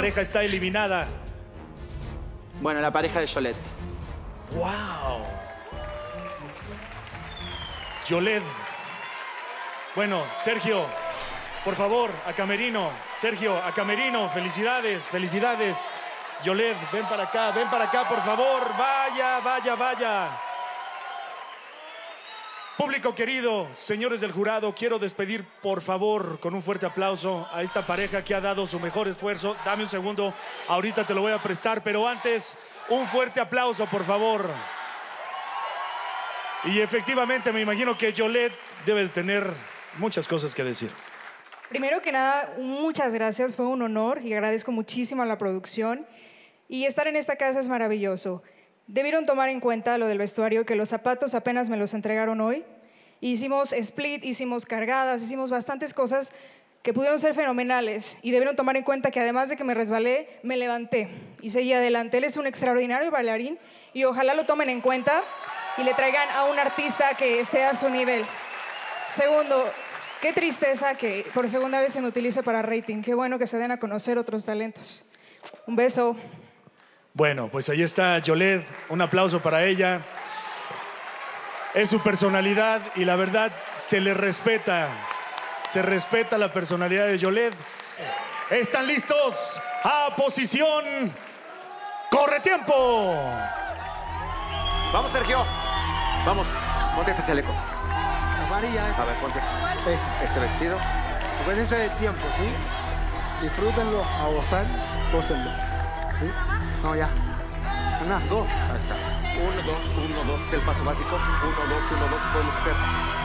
pareja está eliminada. Bueno, la pareja de Yolette. ¡Wow! Yoled. Bueno, Sergio, por favor, a Camerino. Sergio, a Camerino, felicidades, felicidades. Yoled, ven para acá, ven para acá, por favor. Vaya, vaya, vaya. Público querido, señores del jurado, quiero despedir, por favor, con un fuerte aplauso a esta pareja que ha dado su mejor esfuerzo. Dame un segundo, ahorita te lo voy a prestar, pero antes, un fuerte aplauso, por favor. Y efectivamente, me imagino que Yolette debe de tener muchas cosas que decir. Primero que nada, muchas gracias, fue un honor y agradezco muchísimo a la producción. Y estar en esta casa es maravilloso. Debieron tomar en cuenta lo del vestuario, que los zapatos apenas me los entregaron hoy. Hicimos split, hicimos cargadas, hicimos bastantes cosas que pudieron ser fenomenales y debieron tomar en cuenta que además de que me resbalé, me levanté y seguí adelante. Él es un extraordinario bailarín y ojalá lo tomen en cuenta y le traigan a un artista que esté a su nivel. Segundo, qué tristeza que por segunda vez se me utilice para rating. Qué bueno que se den a conocer otros talentos. Un beso. Bueno, pues ahí está Yoled, un aplauso para ella. Es su personalidad y la verdad se le respeta. Se respeta la personalidad de Yoled. ¿Están listos? A posición. ¡Corre tiempo! Vamos, Sergio. Vamos, ponte este chaleco. Amarilla, A ver, ponte Este. este vestido. Acuérdense del tiempo, ¿sí? Disfrútenlo, a gozar, gócenlo. ¿Sí? No, ya. Una, dos. Ahí está. Uno, dos, uno, dos. Es el paso básico. Uno, dos, uno, dos. Podemos hacer.